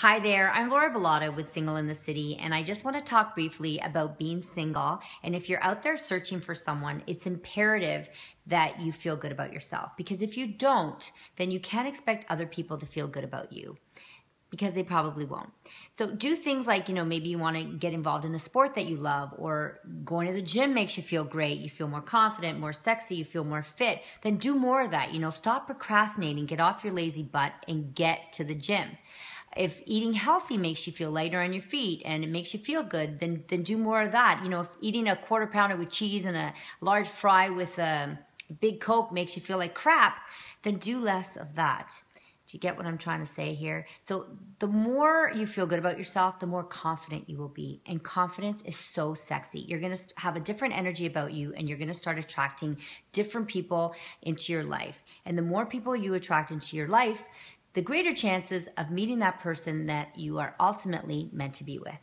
Hi there, I'm Laura Bilotta with Single in the City, and I just want to talk briefly about being single. And if you're out there searching for someone, it's imperative that you feel good about yourself because if you don't, then you can't expect other people to feel good about you because they probably won't. So do things like, you know, maybe you want to get involved in a sport that you love or going to the gym makes you feel great, you feel more confident, more sexy, you feel more fit. Then do more of that. You know, stop procrastinating, get off your lazy butt and get to the gym if eating healthy makes you feel lighter on your feet and it makes you feel good, then then do more of that. You know, if eating a quarter pounder with cheese and a large fry with a big Coke makes you feel like crap, then do less of that. Do you get what I'm trying to say here? So, the more you feel good about yourself, the more confident you will be. And confidence is so sexy. You're gonna have a different energy about you, and you're gonna start attracting different people into your life. And the more people you attract into your life, the greater chances of meeting that person that you are ultimately meant to be with.